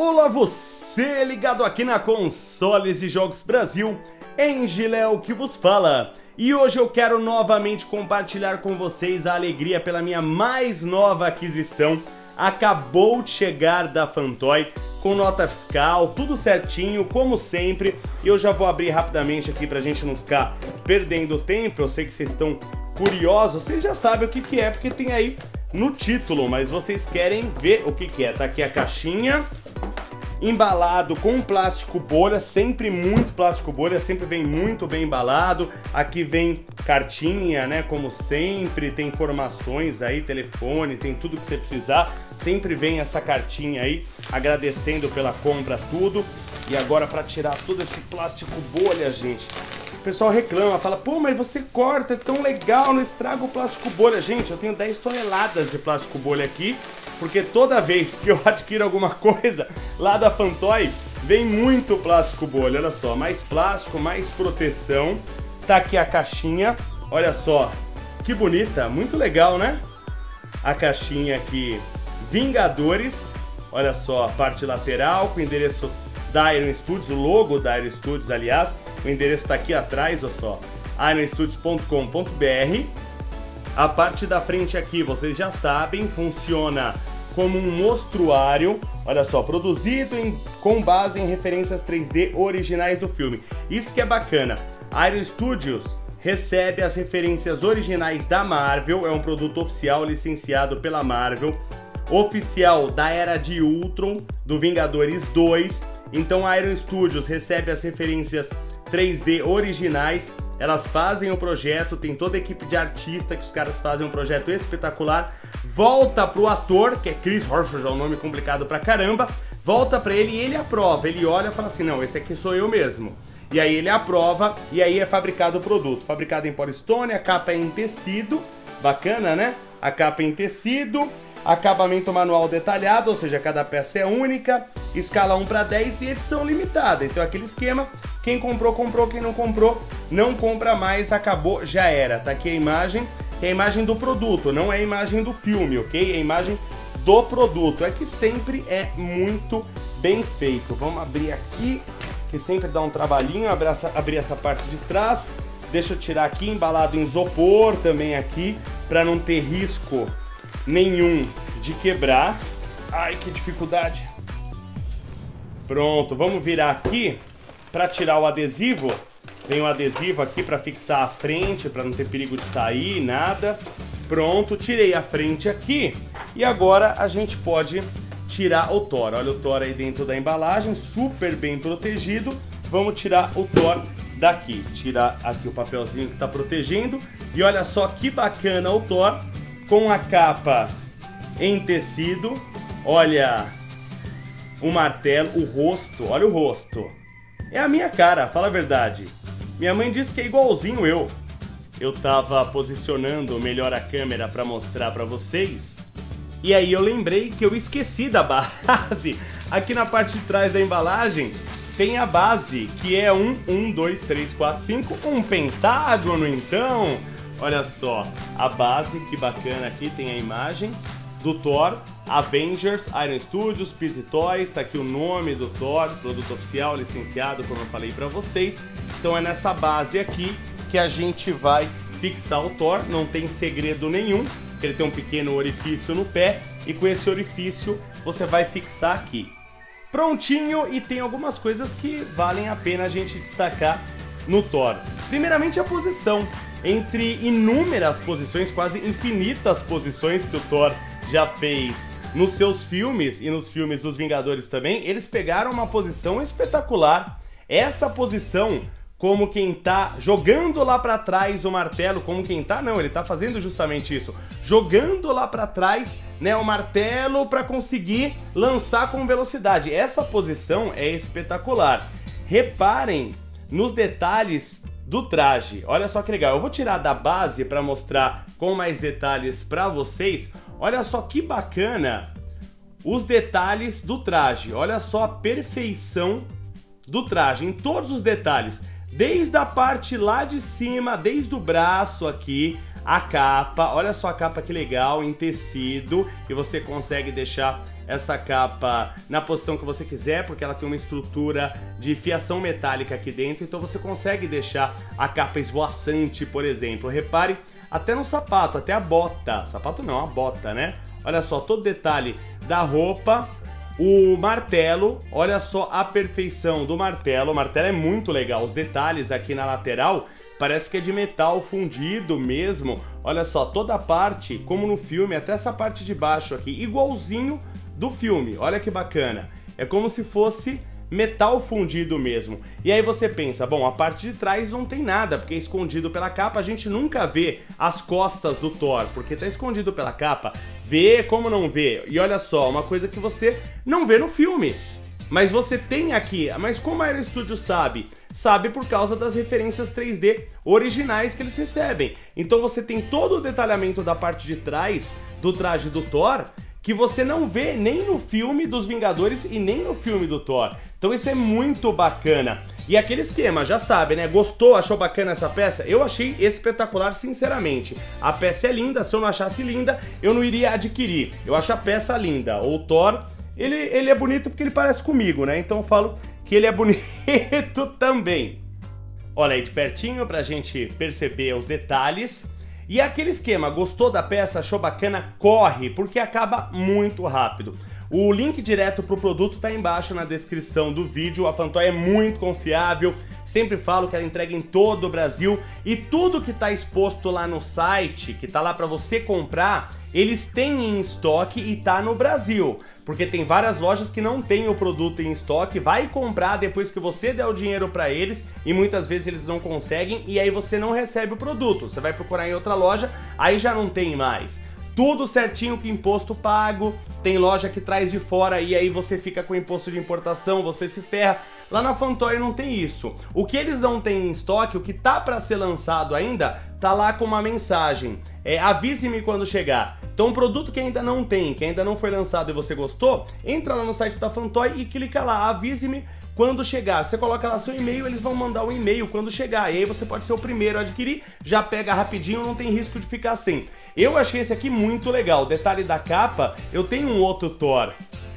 Olá você ligado aqui na Consoles e Jogos Brasil, Engiléu que vos fala. E hoje eu quero novamente compartilhar com vocês a alegria pela minha mais nova aquisição. Acabou de chegar da Fantoy com nota fiscal, tudo certinho, como sempre. E eu já vou abrir rapidamente aqui pra gente não ficar perdendo tempo. Eu sei que vocês estão curiosos, vocês já sabem o que, que é, porque tem aí no título, mas vocês querem ver o que, que é. Tá aqui a caixinha, embalado com plástico bolha, sempre muito plástico bolha, sempre vem muito bem embalado. Aqui vem cartinha, né, como sempre, tem informações aí, telefone, tem tudo que você precisar. Sempre vem essa cartinha aí, agradecendo pela compra tudo. E agora para tirar todo esse plástico bolha, gente, pessoal reclama, fala, pô, mas você corta, é tão legal, não estraga o plástico bolha. Gente, eu tenho 10 toneladas de plástico bolha aqui, porque toda vez que eu adquiro alguma coisa lá da Fantoy, vem muito plástico bolha, olha só, mais plástico, mais proteção. Tá aqui a caixinha, olha só, que bonita, muito legal, né? A caixinha aqui, Vingadores, olha só, a parte lateral com endereço da Iron Studios, o logo da Iron Studios, aliás, o endereço está aqui atrás, olha só, ironstudios.com.br. A parte da frente aqui, vocês já sabem, funciona como um mostruário, olha só, produzido em, com base em referências 3D originais do filme. Isso que é bacana. Iron Studios recebe as referências originais da Marvel, é um produto oficial licenciado pela Marvel, oficial da Era de Ultron, do Vingadores 2. Então a Iron Studios recebe as referências 3D originais. Elas fazem o projeto, tem toda a equipe de artista que os caras fazem um projeto espetacular. Volta pro ator, que é Chris Horford, é um nome complicado pra caramba. Volta pra ele e ele aprova. Ele olha e fala assim: não, esse aqui sou eu mesmo. E aí ele aprova e aí é fabricado o produto. Fabricado em Polystone, a capa é em tecido. Bacana, né? A capa é em tecido acabamento manual detalhado, ou seja, cada peça é única, escala 1 para 10 e edição limitada. Então aquele esquema, quem comprou, comprou, quem não comprou, não compra mais, acabou, já era. Tá aqui a imagem, que é a imagem do produto, não é a imagem do filme, ok? É a imagem do produto. É que sempre é muito bem feito. Vamos abrir aqui, que sempre dá um trabalhinho, abrir essa, parte de trás. Deixa eu tirar aqui, embalado em isopor também aqui, para não ter risco nenhum de quebrar. Ai, que dificuldade. Pronto, vamos virar aqui para tirar o adesivo. Tem um adesivo aqui para fixar a frente, para não ter perigo de sair, nada. Pronto, tirei a frente aqui. E agora a gente pode tirar o Thor. Olha o Thor aí dentro da embalagem, super bem protegido. Vamos tirar o Thor daqui. Tirar aqui o papelzinho que está protegendo. E olha só que bacana o Thor com a capa em tecido. Olha o martelo, o rosto, olha o rosto. É a minha cara, fala a verdade. Minha mãe disse que é igualzinho eu. Eu tava posicionando melhor a câmera para mostrar para vocês. E aí eu lembrei que eu esqueci da base. Aqui na parte de trás da embalagem tem a base, que é um 1, 2, 3, 4, 5, um pentágono então. Olha só, a base, que bacana aqui, tem a imagem do Thor, Avengers, Iron Studios, Peasy Toys, tá aqui o nome do Thor, produto oficial, licenciado, como eu falei para vocês. Então é nessa base aqui que a gente vai fixar o Thor, não tem segredo nenhum, ele tem um pequeno orifício no pé e com esse orifício você vai fixar aqui. Prontinho e tem algumas coisas que valem a pena a gente destacar no Thor. Primeiramente a posição entre inúmeras posições, quase infinitas posições que o Thor já fez nos seus filmes e nos filmes dos Vingadores também, eles pegaram uma posição espetacular. Essa posição, como quem tá jogando lá para trás o martelo, como quem tá, não, ele tá fazendo justamente isso, jogando lá para trás, né, o martelo para conseguir lançar com velocidade. Essa posição é espetacular. Reparem nos detalhes do traje. Olha só que legal. Eu vou tirar da base para mostrar com mais detalhes para vocês. Olha só que bacana os detalhes do traje. Olha só a perfeição do traje em todos os detalhes. Desde a parte lá de cima, desde o braço aqui, a capa. Olha só a capa que legal, em tecido, e você consegue deixar essa capa na posição que você quiser, porque ela tem uma estrutura de fiação metálica aqui dentro, então você consegue deixar a capa esvoaçante, por exemplo. Repare até no sapato, até a bota. Sapato não, a bota, né? Olha só, todo detalhe da roupa, o martelo, olha só a perfeição do martelo. O martelo é muito legal. Os detalhes aqui na lateral parece que é de metal fundido mesmo. Olha só, toda a parte, como no filme, até essa parte de baixo aqui, igualzinho do filme. Olha que bacana. É como se fosse metal fundido mesmo. E aí você pensa, bom, a parte de trás não tem nada, porque é escondido pela capa, a gente nunca vê as costas do Thor, porque tá escondido pela capa. Vê como não vê. E olha só, uma coisa que você não vê no filme. Mas você tem aqui, mas como a Aero Studio sabe? Sabe por causa das referências 3D originais que eles recebem. Então você tem todo o detalhamento da parte de trás do traje do Thor que você não vê nem no filme dos Vingadores e nem no filme do Thor. Então isso é muito bacana. E aquele esquema, já sabe, né? Gostou, achou bacana essa peça? Eu achei espetacular, sinceramente. A peça é linda, se eu não achasse linda, eu não iria adquirir. Eu acho a peça linda. O Thor, ele, ele é bonito porque ele parece comigo, né? Então eu falo que ele é bonito também. Olha aí de pertinho pra gente perceber os detalhes. E aquele esquema, gostou da peça, achou bacana, corre, porque acaba muito rápido. O link direto para o produto está embaixo na descrição do vídeo. A Fantoy é muito confiável, sempre falo que ela entrega em todo o Brasil e tudo que está exposto lá no site, que está lá para você comprar, eles têm em estoque e tá no Brasil. Porque tem várias lojas que não têm o produto em estoque, vai comprar depois que você der o dinheiro para eles e muitas vezes eles não conseguem e aí você não recebe o produto. Você vai procurar em outra loja, aí já não tem mais tudo certinho com imposto pago. Tem loja que traz de fora e aí você fica com imposto de importação, você se ferra. Lá na Fantoy não tem isso. O que eles não têm em estoque, o que tá para ser lançado ainda, tá lá com uma mensagem. É, avise-me quando chegar. Então, um produto que ainda não tem, que ainda não foi lançado e você gostou, entra lá no site da Fantoy e clica lá, avise-me quando chegar. Você coloca lá seu e-mail, eles vão mandar o um e-mail quando chegar. E aí você pode ser o primeiro a adquirir, já pega rapidinho, não tem risco de ficar sem. Eu achei esse aqui muito legal. Detalhe da capa, eu tenho um outro Thor.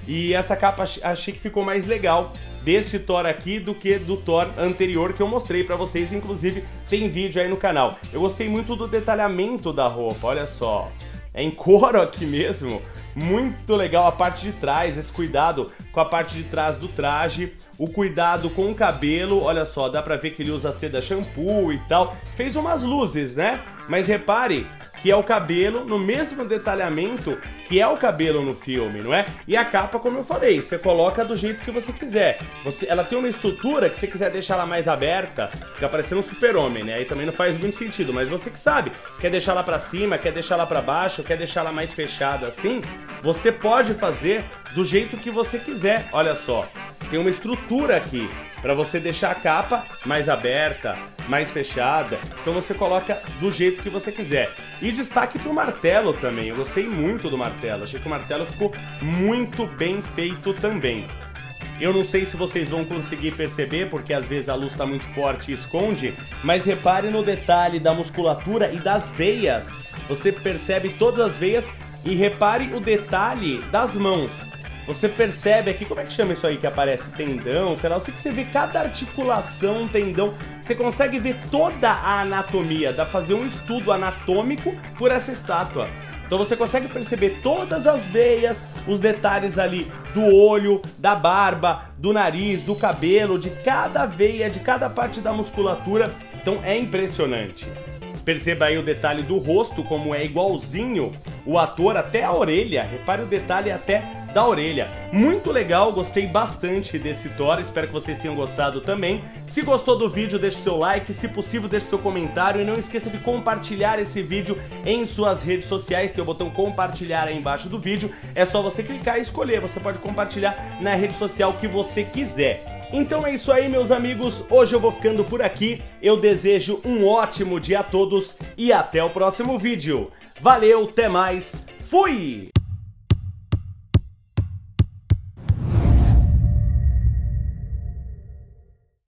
E essa capa achei que ficou mais legal deste Thor aqui do que do Thor anterior que eu mostrei para vocês, inclusive tem vídeo aí no canal. Eu gostei muito do detalhamento da roupa, olha só. É em couro aqui mesmo, muito legal a parte de trás, esse cuidado com a parte de trás do traje, o cuidado com o cabelo, olha só, dá pra ver que ele usa seda shampoo e tal. Fez umas luzes, né? Mas repare que é o cabelo no mesmo detalhamento que é o cabelo no filme, não é? E a capa, como eu falei, você coloca do jeito que você quiser. Você, ela tem uma estrutura que você quiser deixar ela mais aberta, fica parecendo um super-homem, né? Aí também não faz muito sentido, mas você que sabe, quer deixar ela para cima, quer deixar ela para baixo, quer deixar ela mais fechada assim, você pode fazer do jeito que você quiser. Olha só, tem uma estrutura aqui para você deixar a capa mais aberta, mais fechada. Então você coloca do jeito que você quiser. E destaque pro martelo também. Eu gostei muito do martelo. Achei que o martelo ficou muito bem feito também. Eu não sei se vocês vão conseguir perceber, porque às vezes a luz está muito forte e esconde, mas repare no detalhe da musculatura e das veias. Você percebe todas as veias e repare o detalhe das mãos. Você percebe aqui, como é que chama isso aí que aparece? Tendão, sei lá, eu sei que você vê cada articulação, tendão, você consegue ver toda a anatomia, dá pra fazer um estudo anatômico por essa estátua. Então você consegue perceber todas as veias, os detalhes ali do olho, da barba, do nariz, do cabelo, de cada veia, de cada parte da musculatura. Então é impressionante. Perceba aí o detalhe do rosto, como é igualzinho o ator até a orelha. Repare o detalhe até da orelha. Muito legal, gostei bastante desse Thor, espero que vocês tenham gostado também. Se gostou do vídeo, deixe seu like, se possível deixe seu comentário e não esqueça de compartilhar esse vídeo em suas redes sociais, tem o botão compartilhar aí embaixo do vídeo, é só você clicar e escolher, você pode compartilhar na rede social que você quiser. Então é isso aí, meus amigos. Hoje eu vou ficando por aqui. Eu desejo um ótimo dia a todos e até o próximo vídeo. Valeu, até mais. Fui!